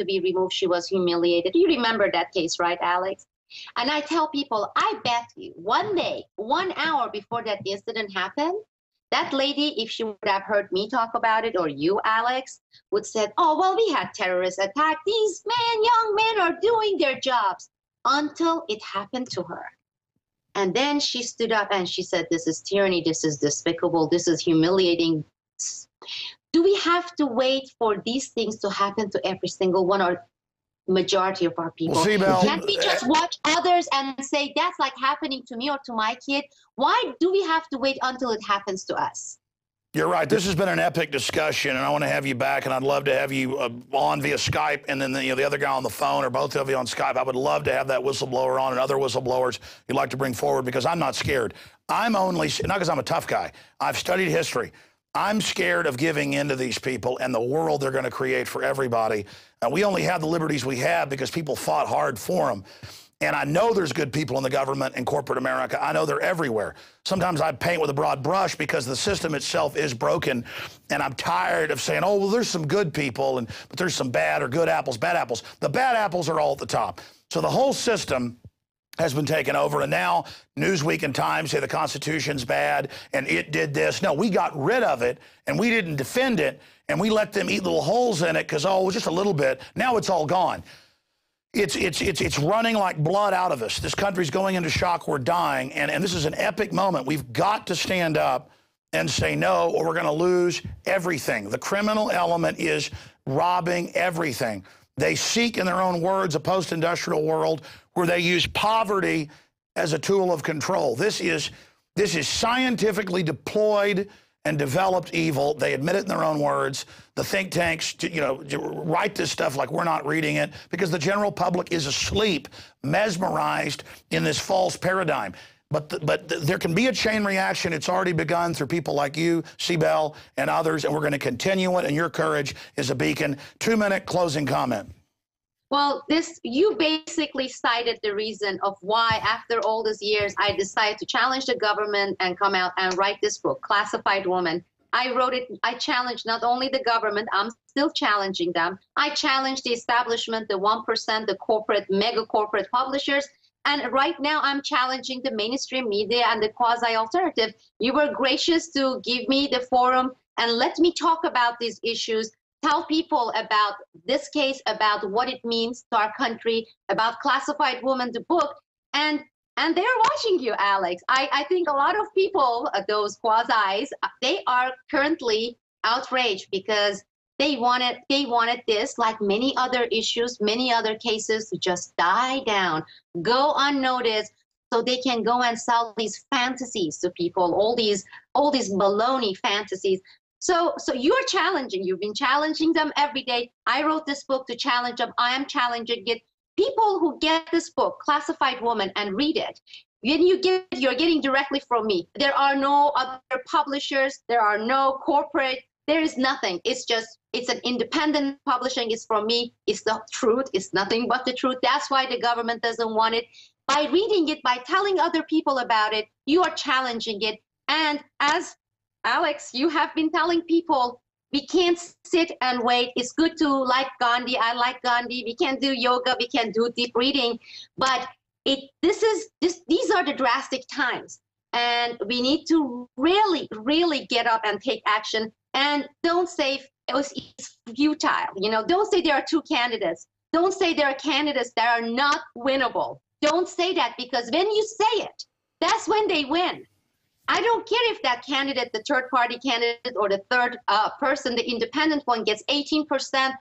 to be removed. She was humiliated. You remember that case, right, Alex? And I tell people, I bet you one day, one hour before that incident happened, that lady, if she would have heard me talk about it or you, Alex, would said, "Oh well, we had terrorist attack. These men, young men, are doing their jobs." Until it happened to her, and then she stood up and she said, "This is tyranny. This is despicable. This is humiliating." Do we have to wait for these things to happen to every single one, or majority of our people. Well, Can't we just watch others and say that's like happening to me or to my kid? Why do we have to wait until it happens to us? You're right. This has been an epic discussion, and I want to have you back, and I'd love to have you uh, on via Skype, and then the, you know, the other guy on the phone, or both of you on Skype. I would love to have that whistleblower on and other whistleblowers you'd like to bring forward because I'm not scared. I'm only, not because I'm a tough guy. I've studied history. I'm scared of giving in to these people and the world they're going to create for everybody. And we only have the liberties we have because people fought hard for them. And I know there's good people in the government and corporate America. I know they're everywhere. Sometimes I paint with a broad brush because the system itself is broken. And I'm tired of saying, oh, well, there's some good people, and but there's some bad or good apples, bad apples. The bad apples are all at the top. So the whole system has been taken over. And now Newsweek and Time say the Constitution's bad and it did this. No, we got rid of it and we didn't defend it and we let them eat little holes in it because, oh, just a little bit. Now it's all gone. It's, it's, it's, it's running like blood out of us. This country's going into shock. We're dying. And, and this is an epic moment. We've got to stand up and say no, or we're going to lose everything. The criminal element is robbing everything. They seek, in their own words, a post industrial world where they use poverty as a tool of control. This is, this is scientifically deployed and developed evil. They admit it in their own words. The think tanks, you know, write this stuff like we're not reading it because the general public is asleep, mesmerized in this false paradigm. But, the, but the, there can be a chain reaction. It's already begun through people like you, Sibel, and others, and we're going to continue it, and your courage is a beacon. Two-minute closing comment. Well, this you basically cited the reason of why, after all these years, I decided to challenge the government and come out and write this book, Classified Woman. I wrote it, I challenged not only the government, I'm still challenging them. I challenged the establishment, the 1%, the corporate, mega corporate publishers. And right now, I'm challenging the mainstream media and the quasi alternative. You were gracious to give me the forum and let me talk about these issues tell people about this case, about what it means to our country, about classified Woman, the book, and and they're watching you, Alex. I, I think a lot of people, uh, those quasis, uh, they are currently outraged because they wanted they wanted this, like many other issues, many other cases, to just die down, go unnoticed, so they can go and sell these fantasies to people, all these all these baloney fantasies. So, so you're challenging. You've been challenging them every day. I wrote this book to challenge them. I am challenging it. People who get this book, Classified Woman, and read it, when you get, you're getting directly from me. There are no other publishers. There are no corporate. There is nothing. It's just it's an independent publishing. It's from me. It's the truth. It's nothing but the truth. That's why the government doesn't want it. By reading it, by telling other people about it, you are challenging it. And as Alex, you have been telling people we can't sit and wait. It's good to like Gandhi. I like Gandhi. We can do yoga. We can do deep reading. But it this is this these are the drastic times. And we need to really, really get up and take action. And don't say it was futile. You know, don't say there are two candidates. Don't say there are candidates that are not winnable. Don't say that because when you say it, that's when they win. I don't care if that candidate, the third party candidate or the third uh, person, the independent one gets 18%,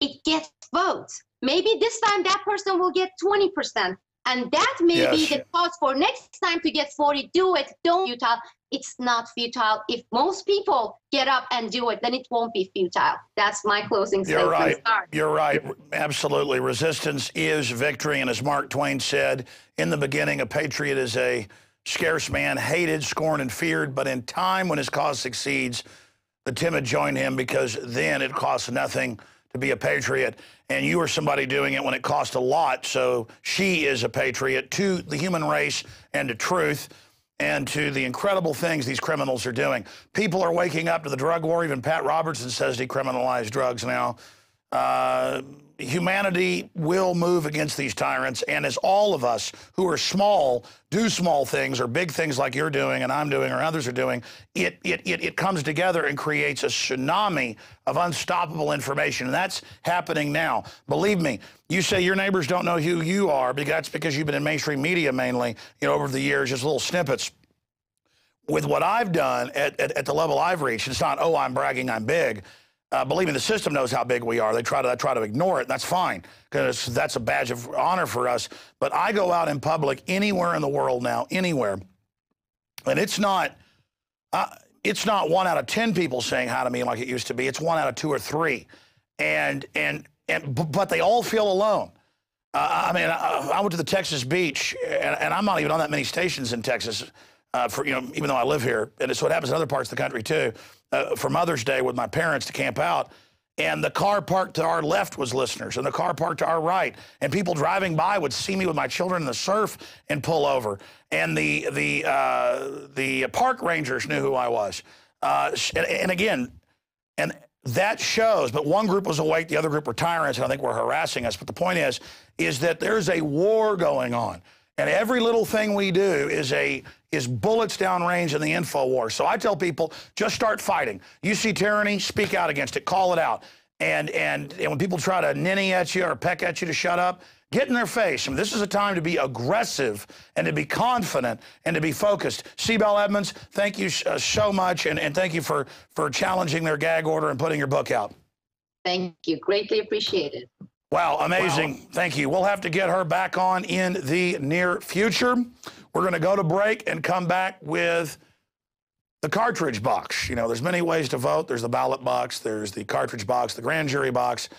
it gets votes. Maybe this time that person will get 20%. And that may yes. be the cause for next time to get 40. Do it. Don't futile. It's not futile. If most people get up and do it, then it won't be futile. That's my closing statement. You're. Right. You're right. Absolutely. Resistance is victory. And as Mark Twain said, in the beginning, a patriot is a scarce man, hated, scorned, and feared. But in time, when his cause succeeds, the timid join him because then it costs nothing to be a patriot. And you are somebody doing it when it cost a lot. So she is a patriot to the human race and to truth and to the incredible things these criminals are doing. People are waking up to the drug war. Even Pat Robertson says decriminalize drugs now. uh, humanity will move against these tyrants. And as all of us who are small do small things or big things like you're doing and I'm doing or others are doing, it, it, it, it comes together and creates a tsunami of unstoppable information. And that's happening now. Believe me, you say your neighbors don't know who you are, because that's because you've been in mainstream media mainly, you know, over the years, just little snippets with what I've done at, at, at, the level I've reached, it's not, oh, I'm bragging, I'm big. Uh, believe me, the system knows how big we are. They try to try to ignore it, and that's fine because that's a badge of honor for us. But I go out in public anywhere in the world now, anywhere, and it's not uh, it's not one out of ten people saying hi to me like it used to be. It's one out of two or three, and and and but they all feel alone. Uh, I mean, I, I, went to the Texas beach, and, and I'm not even on that many stations in Texas uh, for you know, even though I live here, and it's what happens in other parts of the country too. Uh, for Mother's Day with my parents to camp out, and the car parked to our left was listeners, and the car parked to our right, and people driving by would see me with my children in the surf and pull over, and the the uh, the park rangers knew who I was, uh, and, and again, and that shows. But one group was awake, the other group were tyrants, and I think were harassing us. But the point is, is that there's a war going on. And every little thing we do is a is bullets downrange in the info war. So I tell people, just start fighting. You see tyranny, speak out against it, call it out. And and, and when people try to ninny at you or peck at you to shut up, get in their face. I mean, this is a time to be aggressive and to be confident and to be focused. Sibel Edmonds, thank you uh, so much, and, and thank you for, for challenging their gag order and putting your book out. Thank you. Greatly appreciated. Wow, amazing. Wow. Thank you. We'll have to get her back on in the near future. We're going to go to break and come back with the cartridge box. You know, there's many ways to vote. There's the ballot box, there's the cartridge box, the grand jury box,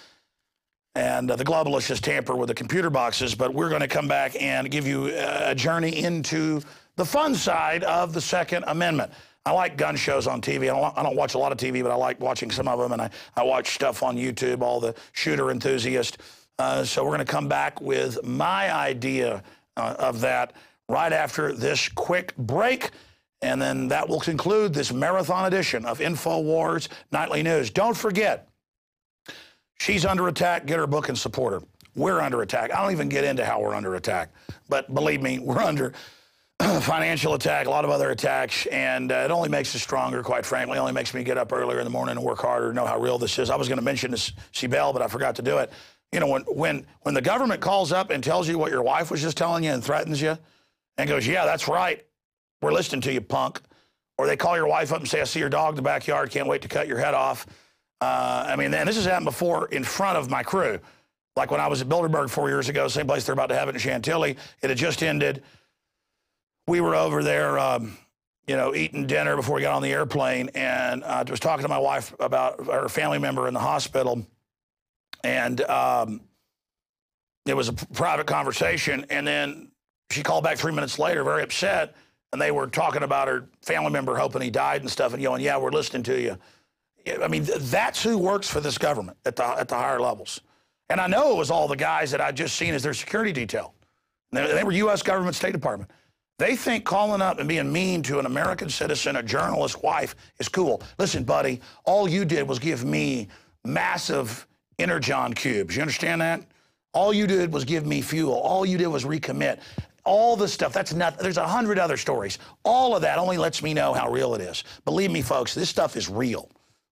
and uh, the globalists just tamper with the computer boxes. But we're going to come back and give you a journey into the fun side of the Second Amendment. I like gun shows on TV. I don't, I don't, watch a lot of TV, but I like watching some of them, and I, I watch stuff on YouTube, all the shooter enthusiasts. Uh, so we're going to come back with my idea uh, of that right after this quick break. And then that will conclude this marathon edition of InfoWars Nightly News. Don't forget, she's under attack. Get her book and support her. We're under attack. I don't even get into how we're under attack. But believe me, we're under financial attack, a lot of other attacks, and uh, it only makes us stronger, quite frankly. It only makes me get up earlier in the morning and work harder, know how real this is. I was going to mention this, Sibel, but I forgot to do it. You know, when, when, when the government calls up and tells you what your wife was just telling you and threatens you and goes, yeah, that's right, we're listening to you, punk. Or they call your wife up and say, I see your dog in the backyard, can't wait to cut your head off. Uh, I mean, and this has happened before in front of my crew. Like when I was at Bilderberg four years ago, same place they're about to have it in Chantilly. It had just ended we were over there, um, you know, eating dinner before we got on the airplane, and I was talking to my wife about her family member in the hospital, and um, it was a private conversation, and then she called back three minutes later, very upset, and they were talking about her family member hoping he died and stuff, and going, "Yeah, we're listening to you." I mean, that's who works for this government at the at the higher levels, and I know it was all the guys that I just seen as their security detail. They, they were U.S. government, State Department. They think calling up and being mean to an American citizen, a journalist wife, is cool. Listen, buddy, all you did was give me massive energon cubes. You understand that? All you did was give me fuel. All you did was recommit. All the stuff, that's not, there's a hundred other stories. All of that only lets me know how real it is. Believe me, folks, this stuff is real,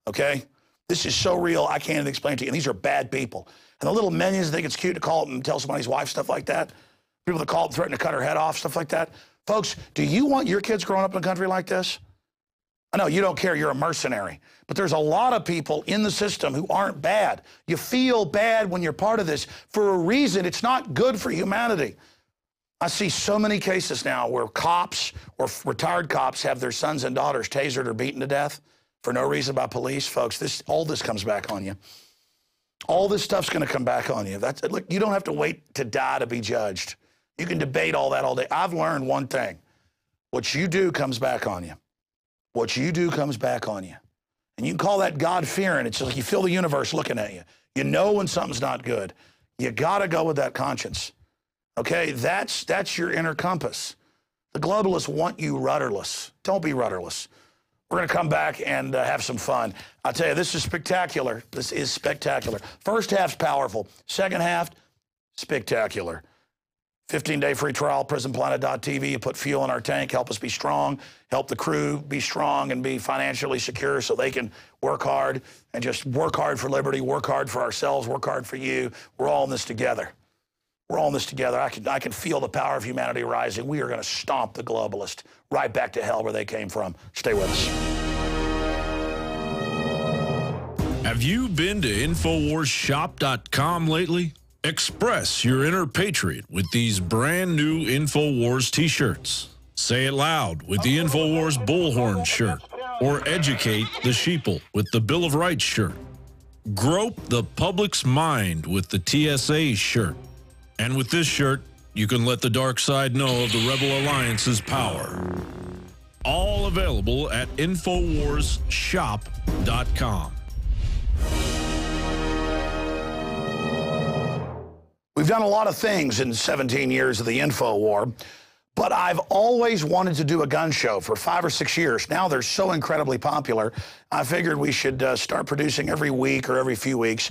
okay? This is so real, I can't even explain to you. And these are bad people. And the little minions think it's cute to call up and tell somebody's wife stuff like that. People that call up and threaten to cut her head off, stuff like that. Folks, do you want your kids growing up in a country like this? I know you don't care, you're a mercenary. But there's a lot of people in the system who aren't bad. You feel bad when you're part of this for a reason. It's not good for humanity. I see so many cases now where cops or retired cops have their sons and daughters tasered or beaten to death for no reason by police. Folks, this all this comes back on you. All this stuff's going to come back on you. That's look, you don't have to wait to die to be judged. You can debate all that all day. I've learned one thing. What you do comes back on you. What you do comes back on you. And you can call that God-fearing. It's like you feel the universe looking at you. You know when something's not good. You got to go with that conscience. Okay? That's, that's your inner compass. The globalists want you rudderless. Don't be rudderless. We're going to come back and uh, have some fun. I tell you, this is spectacular. This is spectacular. First half's powerful. Second half, spectacular. 15-day free trial, prisonplanet.tv. You put fuel in our tank, help us be strong, help the crew be strong and be financially secure so they can work hard and just work hard for liberty, work hard for ourselves, work hard for you. We're all in this together. We're all in this together. I can, I can feel the power of humanity rising. We are going to stomp the globalist right back to hell where they came from. Stay with us. Have you been to InfoWarsShop.com lately? Express your inner patriot with these brand new InfoWars t shirts. Say it loud with the InfoWars Bullhorn shirt, or educate the sheeple with the Bill of Rights shirt. Grope the public's mind with the TSA shirt. And with this shirt, you can let the dark side know of the Rebel Alliance's power. All available at InfoWarsShop.com. We've done a lot of things in 17 years of the info war, but I've always wanted to do a gun show for five or six years. Now they're so incredibly popular, I figured we should uh, start producing every week or every few weeks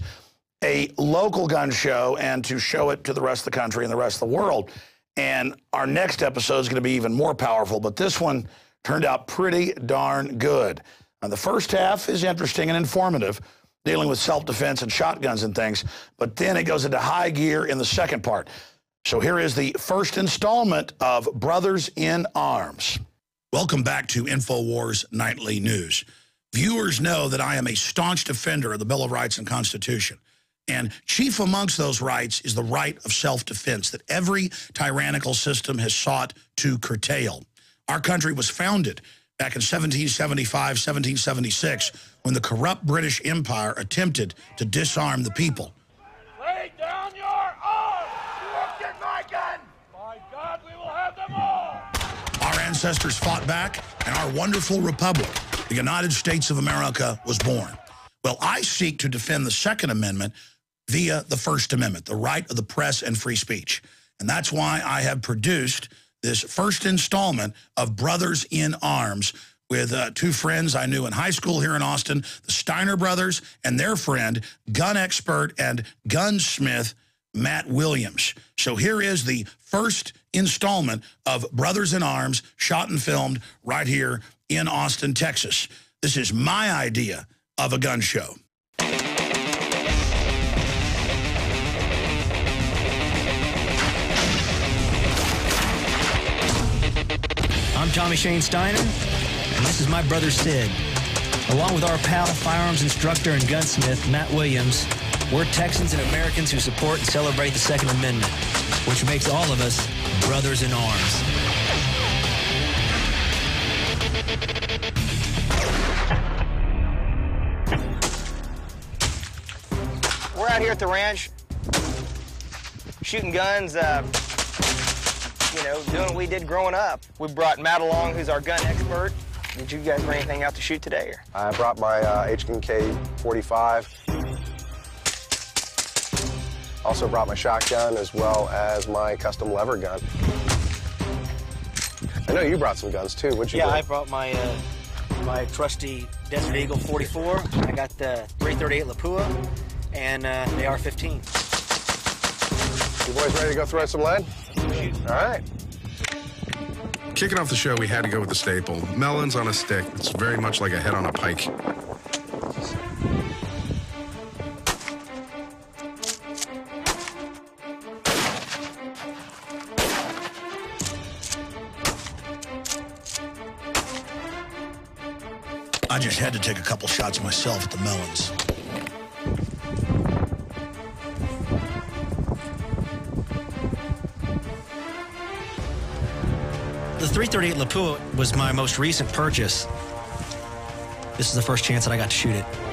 a local gun show and to show it to the rest of the country and the rest of the world. And our next episode is going to be even more powerful, but this one turned out pretty darn good. Now, the first half is interesting and informative dealing with self-defense and shotguns and things. But then it goes into high gear in the second part. So here is the first installment of Brothers in Arms. Welcome back to InfoWars Nightly News. Viewers know that I am a staunch defender of the Bill of Rights and Constitution. And chief amongst those rights is the right of self-defense that every tyrannical system has sought to curtail. Our country was founded back in 1775, 1776, when the corrupt British Empire attempted to disarm the people. Lay down your arms! You won't my gun! By God, we will have them all! Our ancestors fought back, and our wonderful republic, the United States of America, was born. Well, I seek to defend the Second Amendment via the First Amendment, the right of the press and free speech. And that's why I have produced this first installment of Brothers in Arms with uh, two friends I knew in high school here in Austin, the Steiner brothers and their friend, gun expert and gunsmith, Matt Williams. So here is the first installment of Brothers in Arms, shot and filmed right here in Austin, Texas. This is my idea of a gun show. I'm Tommy Shane Steiner, this is my brother Sid. Along with our pal, firearms instructor and gunsmith, Matt Williams, we're Texans and Americans who support and celebrate the Second Amendment, which makes all of us brothers in arms. We're out here at the ranch shooting guns, uh, you know, doing what we did growing up. We brought Matt along, who's our gun expert. Did you guys bring anything out to shoot today? Or? I brought my uh, HK 45. Also brought my shotgun as well as my custom lever gun. I know you brought some guns too. What'd you yeah, bring? I brought my uh, my trusty Desert Eagle 44. I got the 338 Lapua and uh, the AR-15. You boys ready to go throw some lead? All right. Kicking off the show, we had to go with the staple. Melons on a stick. It's very much like a head on a pike. I just had to take a couple shots myself at the melons. 338 Lapua was my most recent purchase. This is the first chance that I got to shoot it.